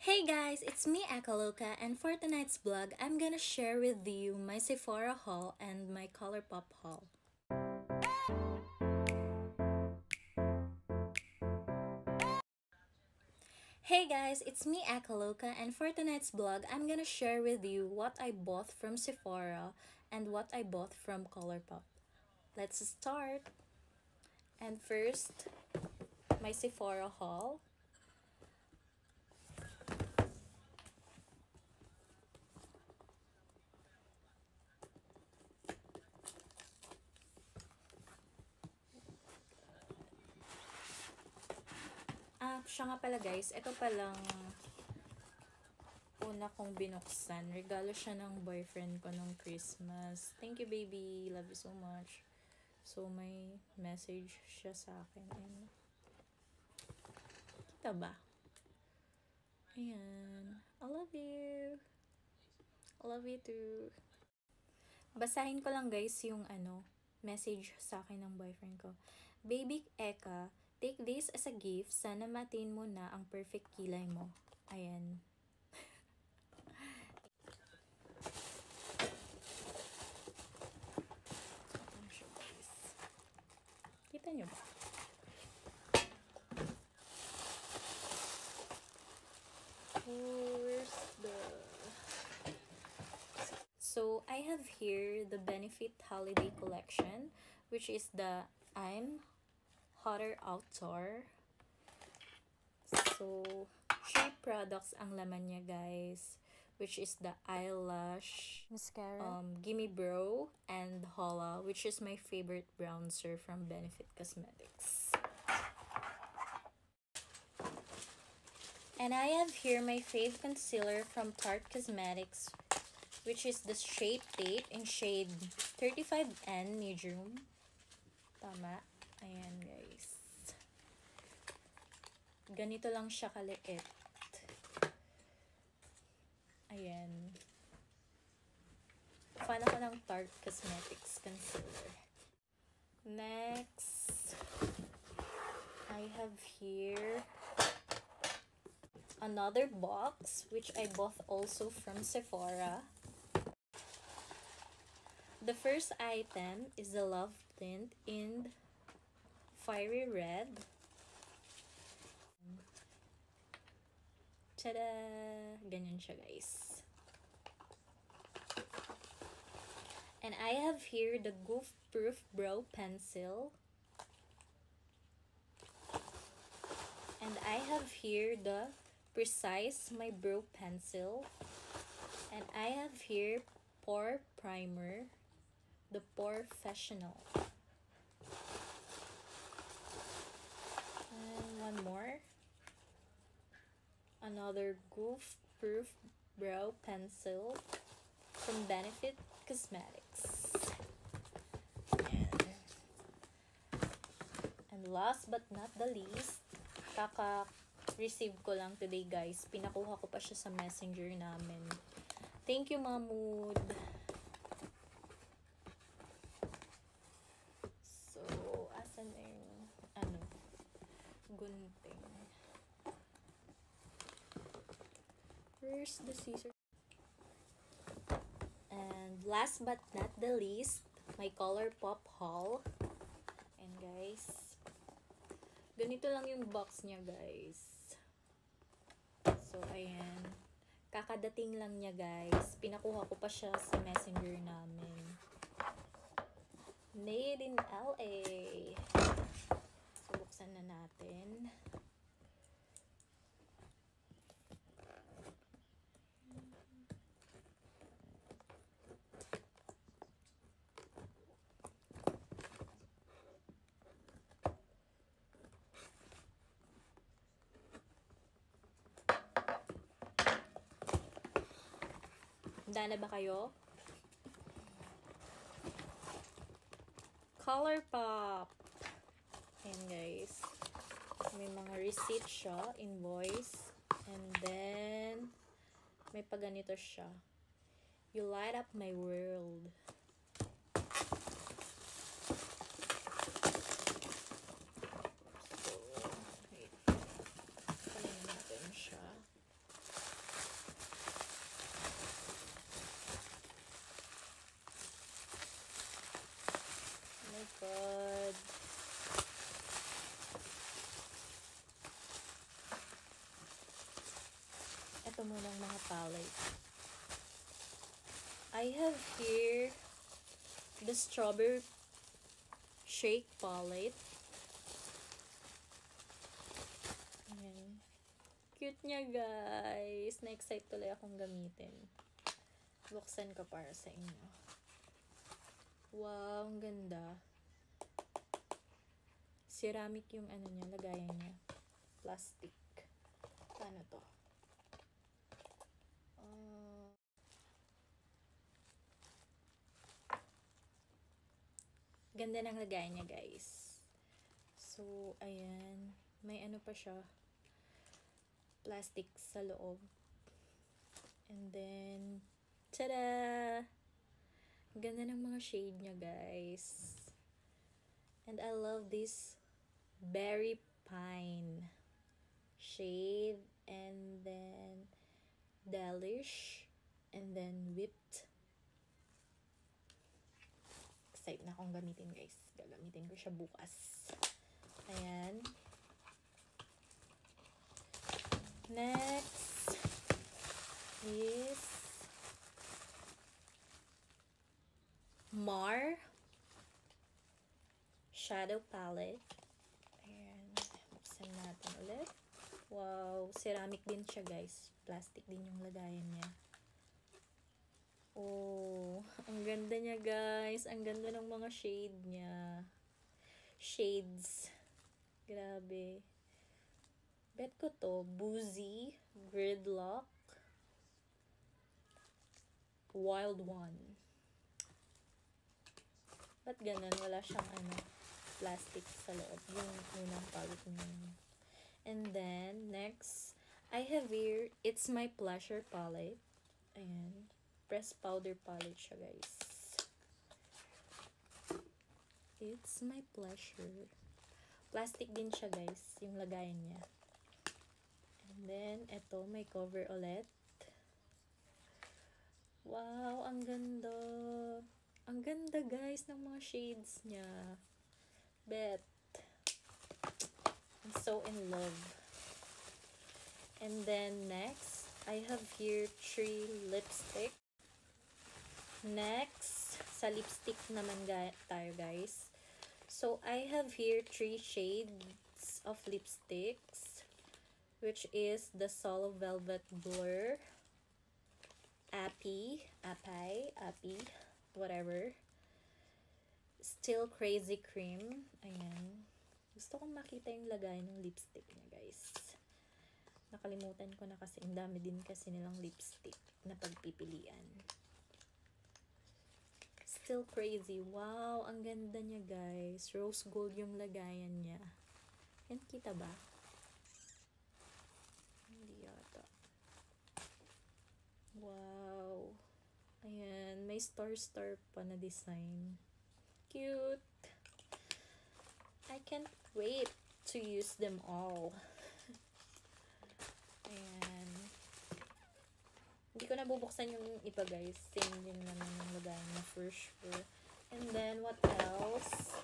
Hey guys, it's me Akaloka and for tonight's vlog, I'm gonna share with you my Sephora haul and my Colourpop haul. Hey guys, it's me Akaloka and for tonight's vlog, I'm gonna share with you what I bought from Sephora and what I bought from Colourpop. Let's start! And first, my Sephora haul. Siya nga pala guys, ito palang una kong binuksan. Regalo siya ng boyfriend ko nung Christmas. Thank you baby, love you so much. So may message siya sa akin. Ayan. Kita ba? Ayan. I love you. I love you too. Basahin ko lang guys yung ano, message sa akin ng boyfriend ko. Baby Eka, take this as a gift. Sana matin mo na ang perfect kilay mo. Ayan. Kita nyo ba? Where's the... So, I have here the Benefit Holiday Collection, which is the I'm Hotter Outdoor. So, three products ang laman niya, guys. Which is the eyelash, Mascara. um, Gimme Bro, and Holla, which is my favorite bronzer from Benefit Cosmetics. And I have here my fave concealer from Tarte Cosmetics, which is the Shape Tape in shade 35N Medium. Tama. Ayan, guys. Ganito lang siya kaliit. Ayan. Fan ako ng Tarte Cosmetics concealer. Next, I have here another box, which I bought also from Sephora. The first item is the Love Tint in Fiery Red. Tada! Ganyan siya, guys. And I have here the Goof Proof Brow Pencil. And I have here the Precise My Brow Pencil. And I have here Pore Primer. The Professional. And one more. Another Goof Proof Brow Pencil from Benefit Cosmetics. And, and last but not the least, kaka-receive ko lang today guys. Pinakuha ko pa siya sa messenger namin. Thank you, Mahmood. So, asan na yung, ano, gunting. Where's the scissor? And last but not the least, my Colourpop haul. And guys, ganito lang yung box niya guys. So, ayan. Kakadating lang niya guys. Pinakuha ko pa siya sa messenger namin. Made in LA. So, buksan na natin. Handa na ba kayo? Colourpop! Ayan guys. May mga receipt siya, invoice. And then, may paganito siya. You light up my world. likod. Ito muna ang mga palette. I have here the strawberry shake palette. Ayan. Cute niya, guys. Na-excite tuloy akong gamitin. Buksan ko para sa inyo. Wow, ang ganda. Ceramic yung ano niya, lagayan niya. Plastic. Paano to? Uh, ganda ng lagayan niya, guys. So, ayan. May ano pa siya. Plastic sa loob. And then, tada! Ganda ng mga shade niya, guys. And I love this berry pine shade. And then, delish. And then, whipped. Excited na akong gamitin, guys. Gagamitin ko siya bukas. Ayan. Next is Mar Shadow Palette. Buksan natin ulit. Wow. Ceramic din siya, guys. Plastic din yung lagayan niya. Oh, ang ganda niya, guys. Ang ganda ng mga shade niya. Shades. Grabe. Bet ko to, Boozy, Gridlock, Wild One. Ba't ganun? Wala siyang ano, plastic sa loob. Yung unang palette niya. And then, next, I have here, It's My Pleasure palette. Ayan. Press powder palette siya, guys. It's My Pleasure. Plastic din siya, guys. Yung lagayan niya. And then, ito, may cover ulit. Wow, ang ganda. Ang ganda, guys, ng mga shades niya. Bet. I'm so in love. And then, next, I have here three lipstick. Next, sa lipstick naman ga tayo, guys. So, I have here three shades of lipsticks which is the Solo Velvet Blur, Appy, Appy, Appy, whatever. Still Crazy Cream. Ayan. Gusto kong makita yung lagay ng lipstick niya, guys. Nakalimutan ko na kasi, ang dami din kasi nilang lipstick na pagpipilian. Still Crazy. Wow, ang ganda niya, guys. Rose gold yung lagayan niya. Yan, kita ba? Hindi yata. Wow. Ayan. May star-star pa na design. Cute. I can't wait to use them all. Ayan. Hindi ko na bubuksan yung iba guys. Same din naman yung lagay na for sure. And then, what else?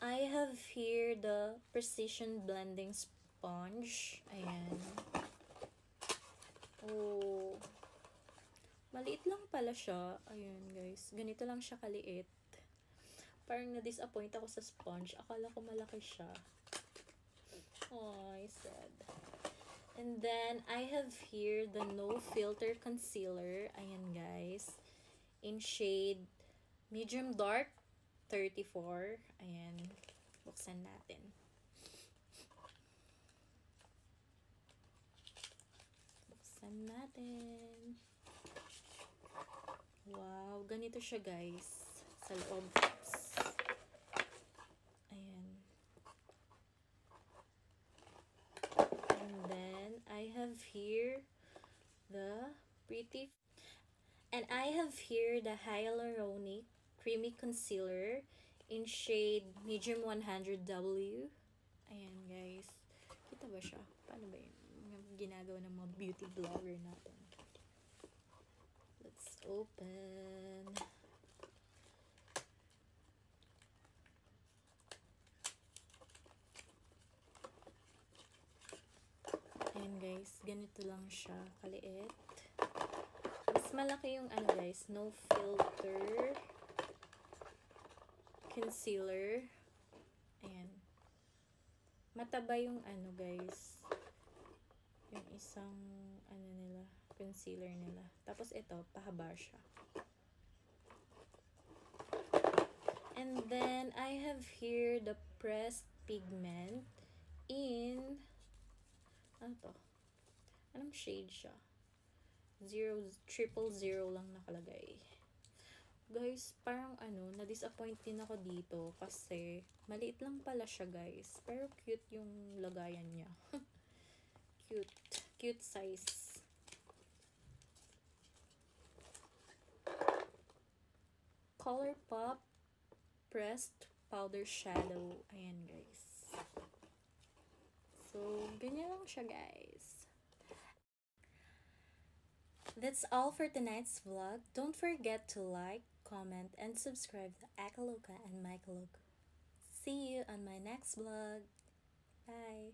I have here the Precision Blending Sponge. Ayan. Oh. Maliit lang pala siya. Ayun, guys. Ganito lang siya kaliit. Parang na-disappoint ako sa sponge. Akala ko malaki siya. Oh, I said. And then, I have here the No Filter Concealer. Ayan, guys. In shade medium dark 34. Ayan. Buksan natin. Buksan natin. Wow. Ganito siya, guys. Sa loob. Ayan. And then, I have here the pretty... And I have here the Hyaluronic Creamy Concealer in shade medium 100W. Ayan, guys. Kita ba siya? Paano ba yun? Yung ginagawa ng mga beauty blogger natin. Open. Ayan, guys, ganito lang siya, kaliit. Mas malaki yung ano guys, no filter concealer. Ayan. Mataba yung ano guys, yung isang ano nila, concealer nila. Tapos ito, pahaba siya. And then, I have here the pressed pigment in, ano to? Anong shade siya? Zero, triple zero lang nakalagay. Guys, parang ano, na-disappoint din ako dito kasi maliit lang pala siya guys. Pero cute yung lagayan niya. cute. Cute size. Colourpop pressed powder shadow. Ayan, guys. So, ganyan lang siya, guys. That's all for tonight's vlog. Don't forget to like, comment, and subscribe to Akaloka and Michaeloka. See you on my next vlog. Bye.